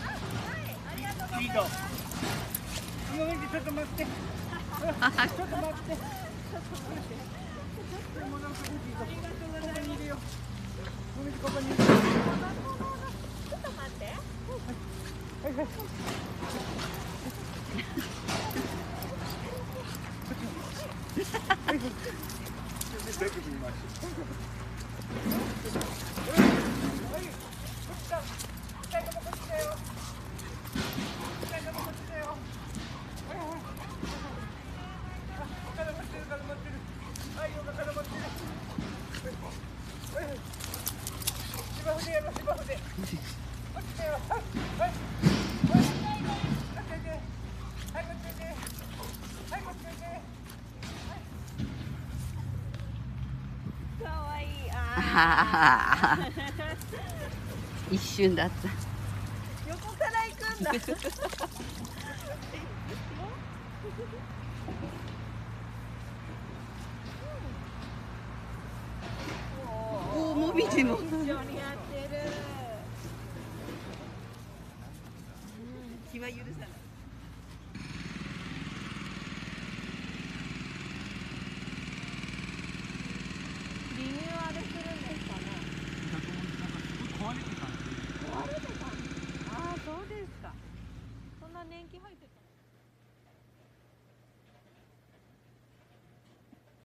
はい、ありがとうい。ちょっと待って。ちょっと待ってはいこっちではいこっちではいこっちでかわいい。ああー 一瞬だった。ー横から行くんだ。おお、もみじも。一緒にやってる。気は許さない。リニューアルするんですかね。壊れてた。ああ、そうですか。そんな年季入ってた。